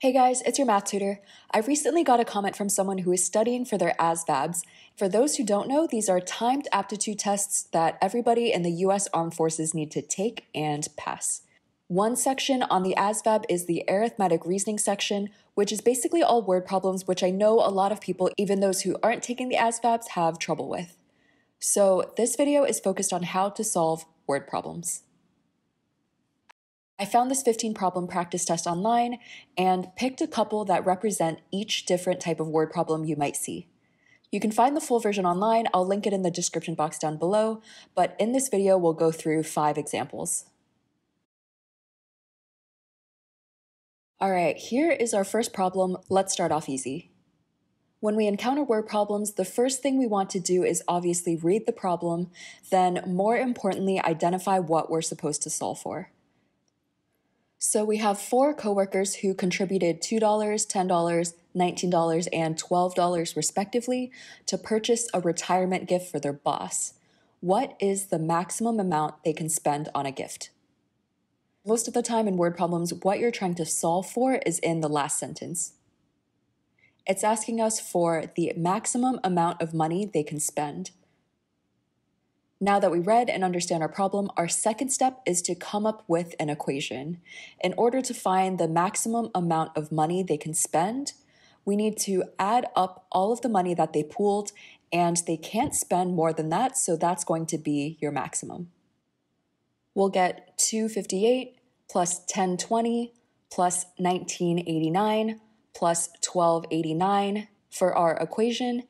Hey guys, it's your math tutor. I recently got a comment from someone who is studying for their ASVABs. For those who don't know, these are timed aptitude tests that everybody in the US Armed Forces need to take and pass. One section on the ASVAB is the arithmetic reasoning section, which is basically all word problems, which I know a lot of people, even those who aren't taking the ASVABs, have trouble with. So this video is focused on how to solve word problems. I found this 15 problem practice test online and picked a couple that represent each different type of word problem you might see. You can find the full version online, I'll link it in the description box down below, but in this video we'll go through five examples. Alright, here is our first problem, let's start off easy. When we encounter word problems, the first thing we want to do is obviously read the problem, then more importantly identify what we're supposed to solve for. So we have four coworkers who contributed $2, $10, $19, and $12 respectively to purchase a retirement gift for their boss. What is the maximum amount they can spend on a gift? Most of the time in word problems, what you're trying to solve for is in the last sentence. It's asking us for the maximum amount of money they can spend. Now that we read and understand our problem, our second step is to come up with an equation. In order to find the maximum amount of money they can spend, we need to add up all of the money that they pooled, and they can't spend more than that, so that's going to be your maximum. We'll get 258 plus 1020 plus 1989 plus 1289 for our equation,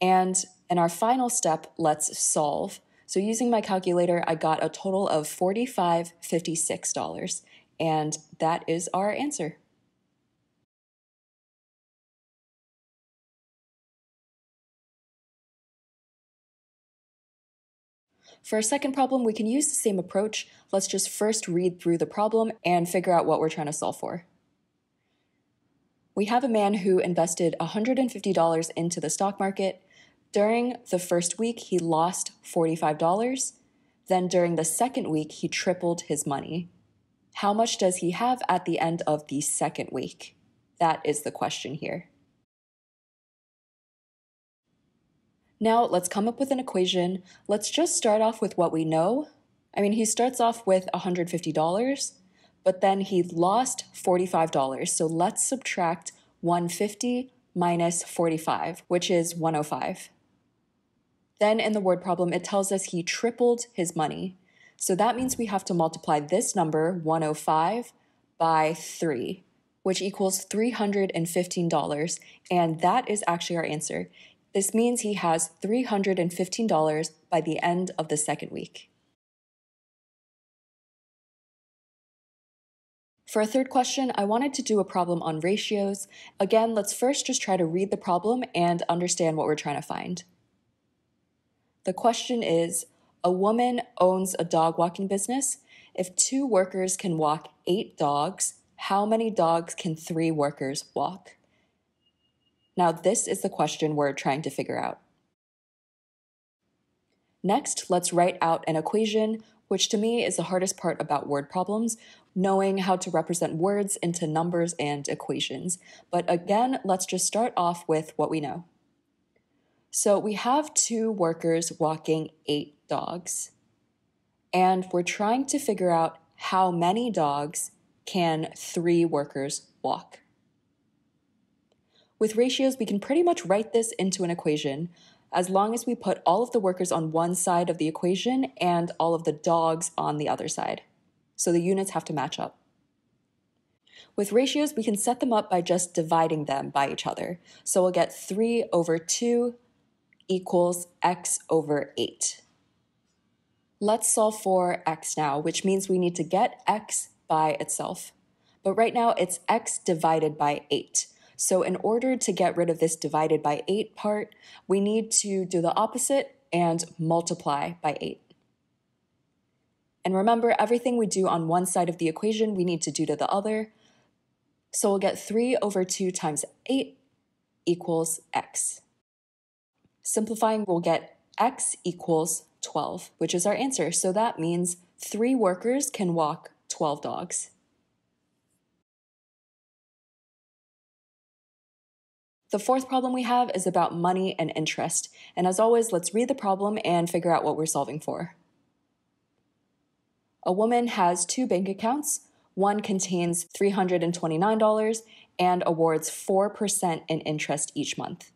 and in our final step, let's solve. So using my calculator, I got a total of $45.56, and that is our answer. For our second problem, we can use the same approach. Let's just first read through the problem and figure out what we're trying to solve for. We have a man who invested $150 into the stock market during the first week, he lost $45. Then during the second week, he tripled his money. How much does he have at the end of the second week? That is the question here. Now let's come up with an equation. Let's just start off with what we know. I mean, he starts off with $150, but then he lost $45. So let's subtract 150 minus 45, which is 105. Then in the word problem, it tells us he tripled his money. So that means we have to multiply this number, 105, by 3, which equals $315. And that is actually our answer. This means he has $315 by the end of the second week. For a third question, I wanted to do a problem on ratios. Again, let's first just try to read the problem and understand what we're trying to find. The question is A woman owns a dog walking business. If two workers can walk eight dogs, how many dogs can three workers walk? Now, this is the question we're trying to figure out. Next, let's write out an equation, which to me is the hardest part about word problems, knowing how to represent words into numbers and equations. But again, let's just start off with what we know. So we have two workers walking eight dogs, and we're trying to figure out how many dogs can three workers walk. With ratios, we can pretty much write this into an equation as long as we put all of the workers on one side of the equation and all of the dogs on the other side. So the units have to match up. With ratios, we can set them up by just dividing them by each other. So we'll get 3 over 2 equals x over 8. Let's solve for x now, which means we need to get x by itself. But right now it's x divided by 8. So in order to get rid of this divided by 8 part, we need to do the opposite and multiply by 8. And remember, everything we do on one side of the equation, we need to do to the other. So we'll get 3 over 2 times 8 equals x. Simplifying, we'll get x equals 12, which is our answer. So that means three workers can walk 12 dogs. The fourth problem we have is about money and interest. And as always, let's read the problem and figure out what we're solving for. A woman has two bank accounts. One contains $329 and awards 4% in interest each month.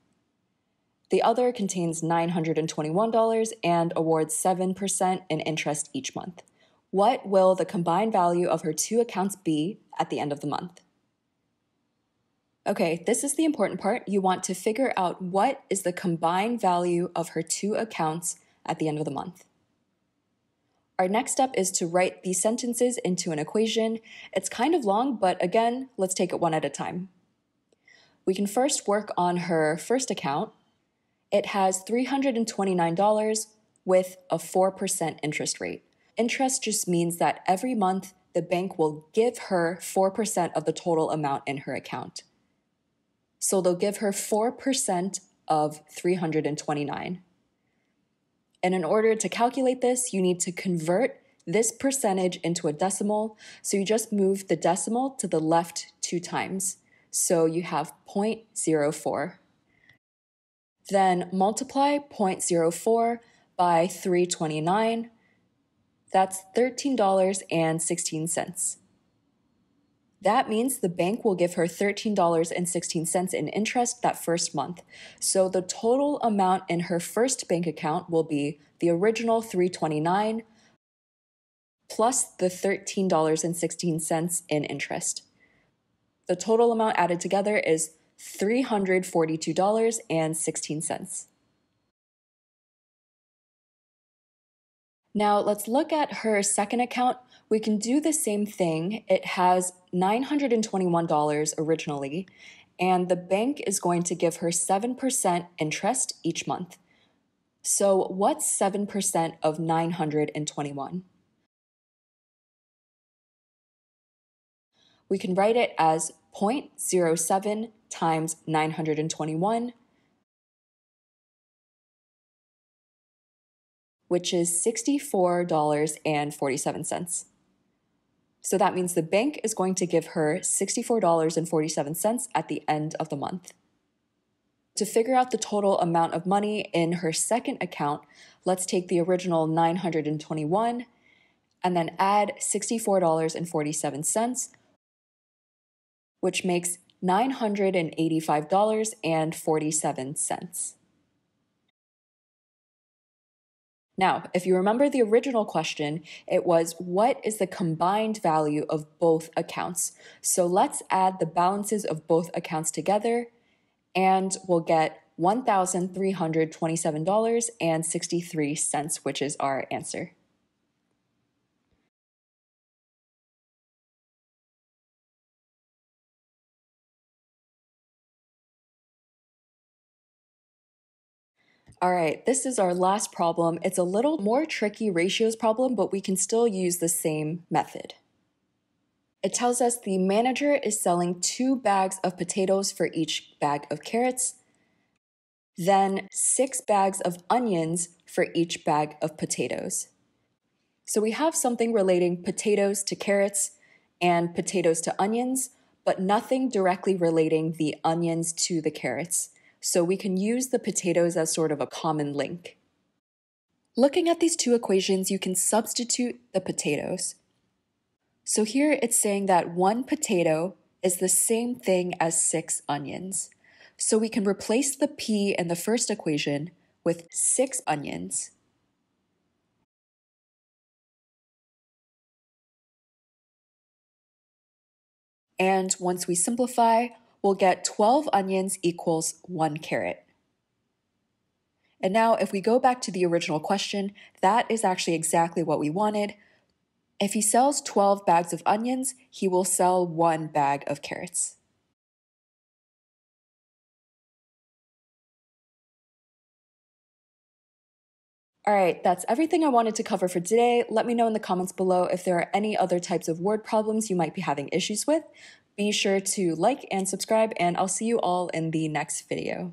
The other contains $921 and awards 7% in interest each month. What will the combined value of her two accounts be at the end of the month? Okay, this is the important part. You want to figure out what is the combined value of her two accounts at the end of the month. Our next step is to write these sentences into an equation. It's kind of long, but again, let's take it one at a time. We can first work on her first account. It has $329 with a 4% interest rate. Interest just means that every month the bank will give her 4% of the total amount in her account. So they'll give her 4% of 329. And in order to calculate this, you need to convert this percentage into a decimal. So you just move the decimal to the left two times. So you have 0.04. Then multiply 0.04 by 329. That's $13.16. That means the bank will give her $13.16 in interest that first month. So the total amount in her first bank account will be the original 329 plus the $13.16 in interest. The total amount added together is $342.16. Now let's look at her second account. We can do the same thing. It has $921 originally, and the bank is going to give her 7% interest each month. So what's 7% of 921? We can write it as 0.07 times 921 which is $64.47. So that means the bank is going to give her $64.47 at the end of the month. To figure out the total amount of money in her second account, let's take the original 921 and then add $64.47, which makes $985.47. Now, if you remember the original question, it was what is the combined value of both accounts? So let's add the balances of both accounts together and we'll get $1,327.63, which is our answer. All right, this is our last problem. It's a little more tricky ratios problem, but we can still use the same method. It tells us the manager is selling two bags of potatoes for each bag of carrots, then six bags of onions for each bag of potatoes. So we have something relating potatoes to carrots and potatoes to onions, but nothing directly relating the onions to the carrots so we can use the potatoes as sort of a common link. Looking at these two equations, you can substitute the potatoes. So here it's saying that one potato is the same thing as six onions. So we can replace the p in the first equation with six onions. And once we simplify, we'll get 12 onions equals 1 carrot. And now if we go back to the original question, that is actually exactly what we wanted. If he sells 12 bags of onions, he will sell one bag of carrots. All right, that's everything I wanted to cover for today. Let me know in the comments below if there are any other types of word problems you might be having issues with. Be sure to like and subscribe, and I'll see you all in the next video.